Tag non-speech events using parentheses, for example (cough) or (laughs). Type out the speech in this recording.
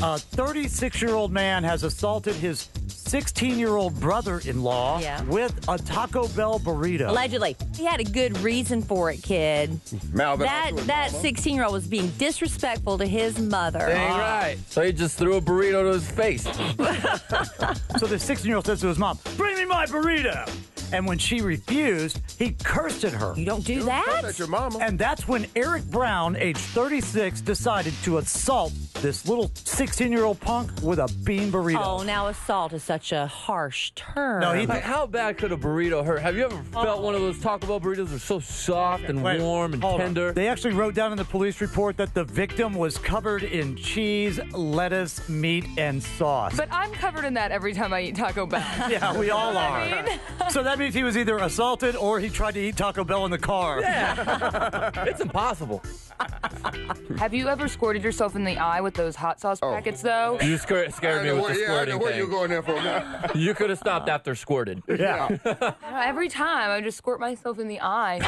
A 36 year old man has assaulted his 16 year old brother in law Yeah. with a Taco Bell burrito. Allegedly, he had a good reason for it, kid. Malvin, That that 16 year old was being disrespectful to his mother. Dang ah. right. So he just threw a burrito to his face. (laughs) (laughs) So the 16 year old says to his mom, Bring me my burrito. And when she refused, he cursed at her. You don't do That's that. your mama. And that's when Eric Brown, age 36, decided to assault this little 16 year old punk with a bean burrito. Oh, now assault is such a harsh term. No, he- Like, how bad could a burrito hurt? Have you ever felt one of those Taco Bell burritos that are so soft and Wait, warm and hold on. tender? They actually wrote down in the police report that the victim was covered in cheese, lettuce, meat, and sauce. But I'm covered in that every time I eat Taco Bell. (laughs) yeah, we all are. I mean? so that means he was either assaulted or he tried to eat Taco Bell in the car. (laughs) it's impossible. Have you ever squirted yourself in the eye with those hot sauce oh. packets, though? You scared, I scared me know with where, the yeah, I know squirting where you going there for now. (laughs) You could have stopped after squirted. Yeah. (laughs) Every time I just squirt myself in the eye.